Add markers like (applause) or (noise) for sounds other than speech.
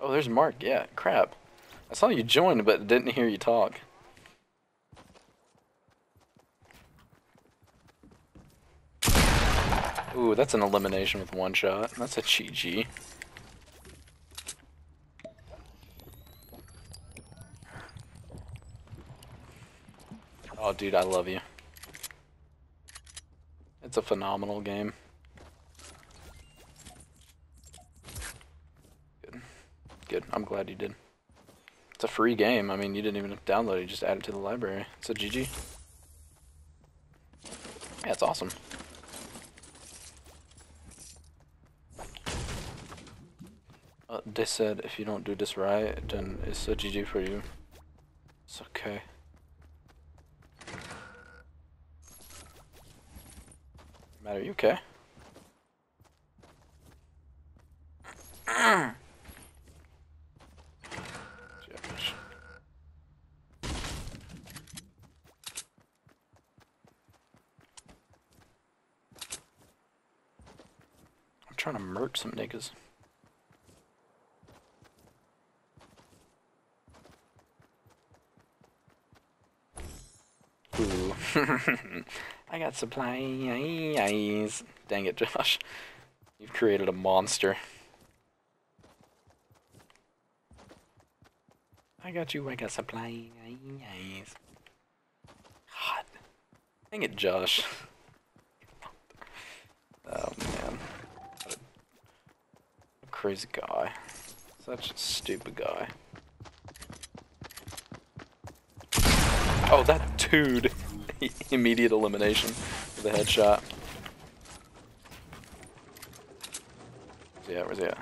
Oh, there's Mark. Yeah, crap. I saw you join, but didn't hear you talk. Ooh, that's an elimination with one shot. That's a GG. Oh, dude, I love you. It's a phenomenal game. Good. Good. I'm glad you did. It's a free game. I mean, you didn't even download it. You just added it to the library. It's a GG. Yeah, it's awesome. Uh, they said if you don't do this right, then it's a GG for you. It's okay. Matt, are you okay? (clears throat) Josh. I'm trying to murk some niggas. Ooh. (laughs) I got supplies. Dang it, Josh. You've created a monster. I got you, I got supplies. God. Dang it, Josh. (laughs) crazy guy. Such a stupid guy. Oh, that dude. (laughs) Immediate elimination with a headshot. Where's he at? Where's he at?